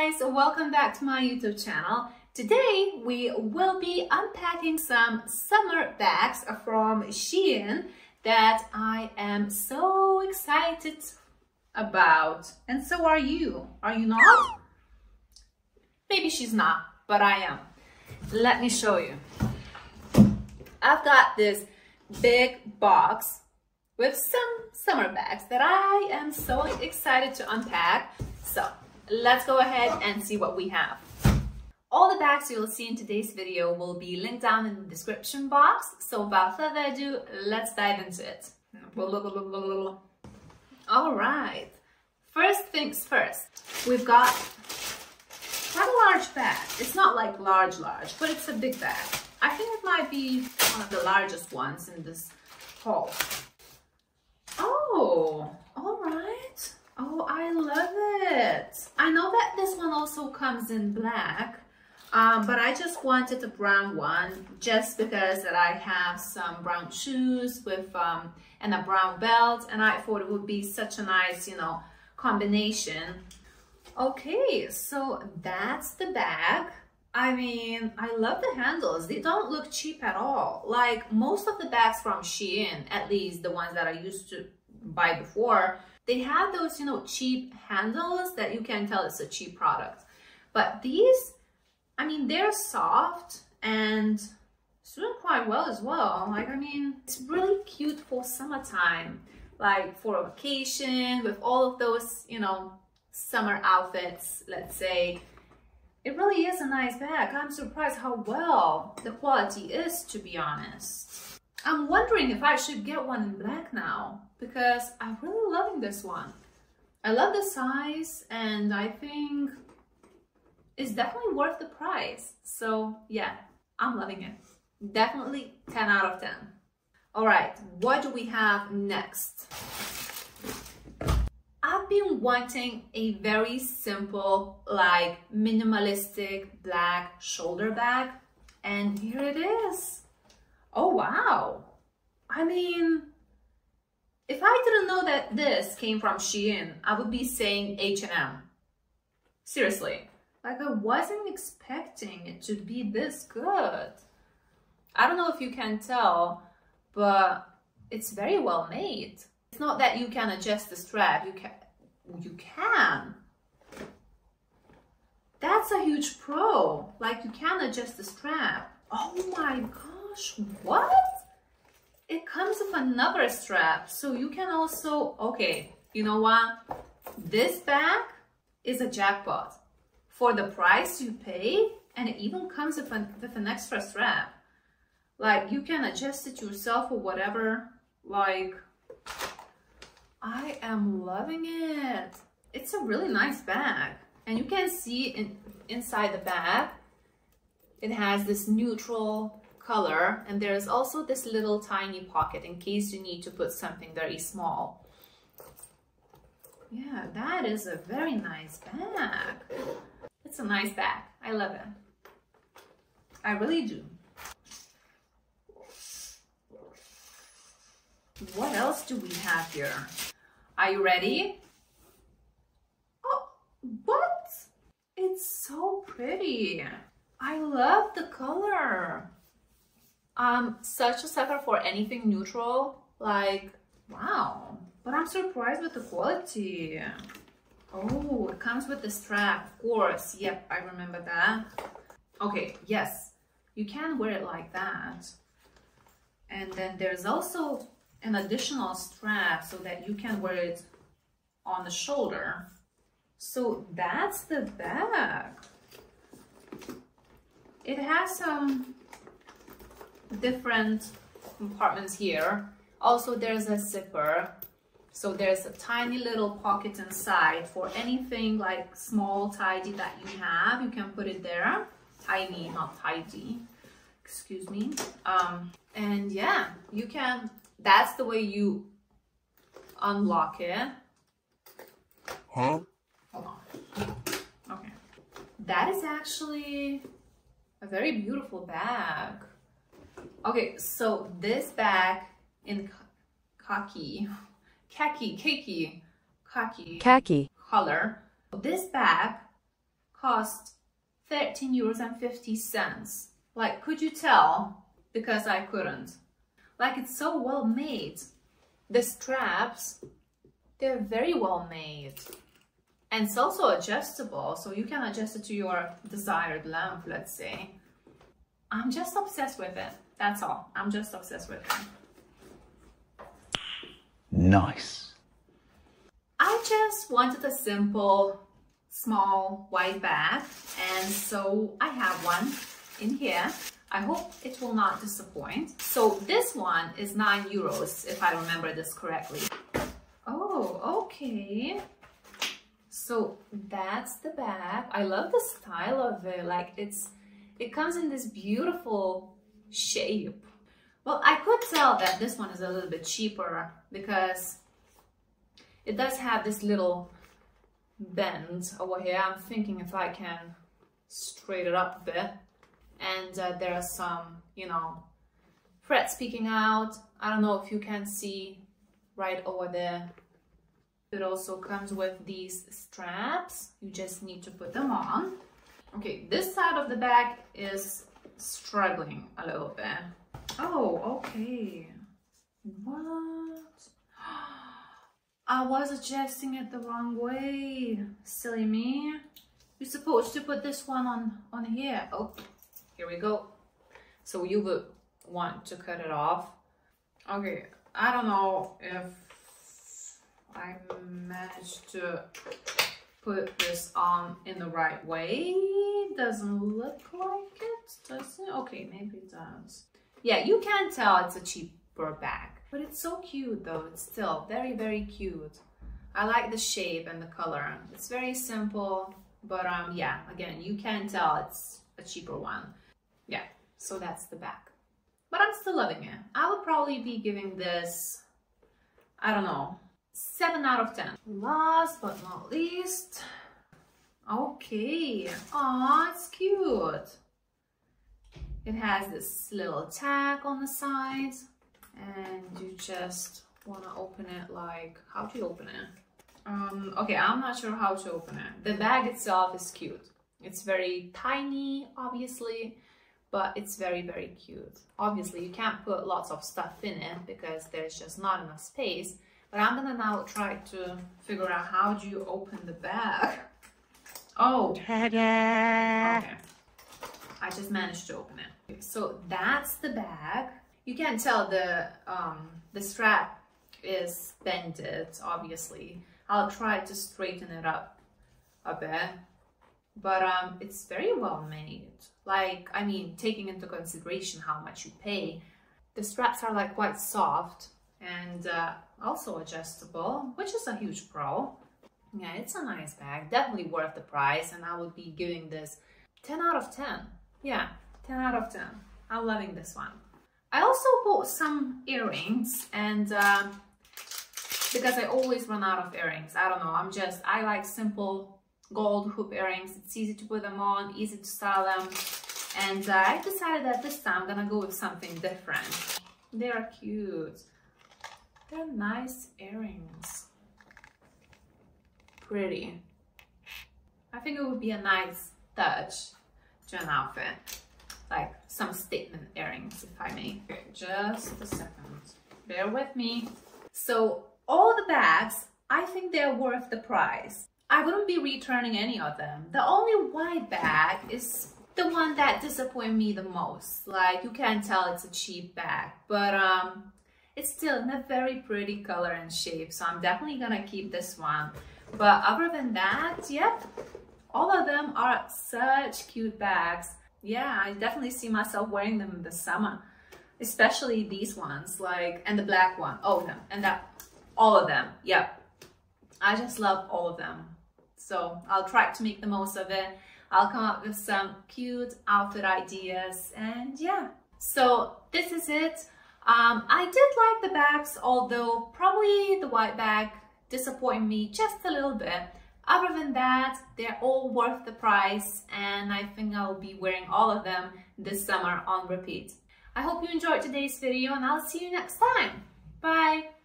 guys, welcome back to my YouTube channel. Today we will be unpacking some summer bags from Shein that I am so excited about. And so are you. Are you not? Maybe she's not, but I am. Let me show you. I've got this big box with some summer bags that I am so excited to unpack. So let's go ahead and see what we have. All the bags you'll see in today's video will be linked down in the description box. So without further ado, let's dive into it. All right, first things first, we've got quite a large bag. It's not like large, large, but it's a big bag. I think it might be one of the largest ones in this haul. Oh, all right. Oh, I love I know that this one also comes in black, um, but I just wanted a brown one just because that I have some brown shoes with um, and a brown belt and I thought it would be such a nice, you know, combination. Okay, so that's the bag. I mean, I love the handles. They don't look cheap at all. Like most of the bags from Shein, at least the ones that I used to buy before, they had those, you know, cheap handles that you can tell it's a cheap product. But these, I mean, they're soft and doing quite well as well. Like, I mean, it's really cute for summertime, like for a vacation with all of those, you know, summer outfits, let's say. It really is a nice bag. I'm surprised how well the quality is, to be honest. I'm wondering if I should get one in black now because I'm really loving this one. I love the size and I think it's definitely worth the price. So yeah, I'm loving it. Definitely 10 out of 10. All right, what do we have next? I've been wanting a very simple, like minimalistic black shoulder bag and here it is. Oh, wow. I mean, if I didn't know that this came from Shein, I would be saying H&M. Seriously. Like I wasn't expecting it to be this good. I don't know if you can tell, but it's very well made. It's not that you can adjust the strap, you can, you can. That's a huge pro. Like you can adjust the strap. Oh my gosh, what? it comes with another strap. So you can also, okay, you know what? This bag is a jackpot. For the price you pay, and it even comes with an, with an extra strap. Like you can adjust it yourself or whatever. Like, I am loving it. It's a really nice bag. And you can see in, inside the bag, it has this neutral color and there's also this little tiny pocket in case you need to put something very small. Yeah, that is a very nice bag. It's a nice bag. I love it. I really do. What else do we have here? Are you ready? Oh, what? So pretty. I love the color. I'm such a sucker for anything neutral. Like, wow. But I'm surprised with the quality. Oh, it comes with the strap, of course. Yep, I remember that. Okay, yes, you can wear it like that. And then there's also an additional strap so that you can wear it on the shoulder. So that's the bag. It has some different compartments here. Also, there's a zipper. So there's a tiny little pocket inside for anything like small tidy that you have. You can put it there. Tiny, not tidy. Excuse me. Um, and yeah, you can, that's the way you unlock it. Huh? Hold on. Okay. That is actually a very beautiful bag. Okay, so this bag in khaki, khaki, khaki, khaki, khaki color. This bag cost 13 euros and 50 cents. Like, could you tell? Because I couldn't. Like, it's so well made. The straps, they're very well made. And it's also adjustable, so you can adjust it to your desired length, let's say. I'm just obsessed with it. That's all. I'm just obsessed with it. Nice. I just wanted a simple, small white bag. And so I have one in here. I hope it will not disappoint. So this one is 9 euros, if I remember this correctly. Oh, okay. So that's the bag. I love the style of it. Like it's, it comes in this beautiful shape. Well, I could tell that this one is a little bit cheaper because it does have this little bend over here. I'm thinking if I can straighten it up a bit. And uh, there are some, you know, frets peeking out. I don't know if you can see right over there. It also comes with these straps. You just need to put them on. Okay, this side of the bag is struggling a little bit. Oh, okay. What? I was adjusting it the wrong way. Silly me. You're supposed to put this one on, on here. Oh, here we go. So you would want to cut it off. Okay, I don't know if I managed to put this on in the right way. Doesn't look like it, does it? Okay, maybe it does. Yeah, you can tell it's a cheaper bag, but it's so cute though. It's still very, very cute. I like the shape and the color. It's very simple, but um, yeah, again, you can tell it's a cheaper one. Yeah, so that's the back. But I'm still loving it. I would probably be giving this, I don't know, 7 out of 10. Last but not least, okay, oh, it's cute. It has this little tag on the side and you just want to open it like, how do you open it? Um, okay, I'm not sure how to open it. The bag itself is cute. It's very tiny, obviously, but it's very, very cute. Obviously, you can't put lots of stuff in it because there's just not enough space, but I'm gonna now try to figure out how do you open the bag. Oh, okay. I just managed to open it. So that's the bag. You can tell the, um, the strap is bended, obviously. I'll try to straighten it up a bit, but um, it's very well made. Like, I mean, taking into consideration how much you pay, the straps are like quite soft and uh, also adjustable, which is a huge pro. Yeah, it's a nice bag, definitely worth the price, and I would be giving this 10 out of 10. Yeah, 10 out of 10. I'm loving this one. I also bought some earrings and uh, because I always run out of earrings. I don't know, I'm just, I like simple gold hoop earrings. It's easy to put them on, easy to style them. And uh, I decided that this time I'm gonna go with something different. They are cute. They're nice earrings. Pretty. I think it would be a nice touch to an outfit. Like some statement earrings, if I may. Just a second. Bear with me. So all the bags, I think they're worth the price. I wouldn't be returning any of them. The only white bag is the one that disappointed me the most. Like you can tell it's a cheap bag, but um, it's still in a very pretty color and shape. So I'm definitely gonna keep this one. But other than that, yep, all of them are such cute bags. Yeah, I definitely see myself wearing them in the summer, especially these ones, like, and the black one. Oh no, and that, all of them, yep. I just love all of them. So I'll try to make the most of it. I'll come up with some cute outfit ideas and yeah. So this is it. Um, I did like the bags, although probably the white bag disappointed me just a little bit. Other than that, they're all worth the price and I think I'll be wearing all of them this summer on repeat. I hope you enjoyed today's video and I'll see you next time. Bye!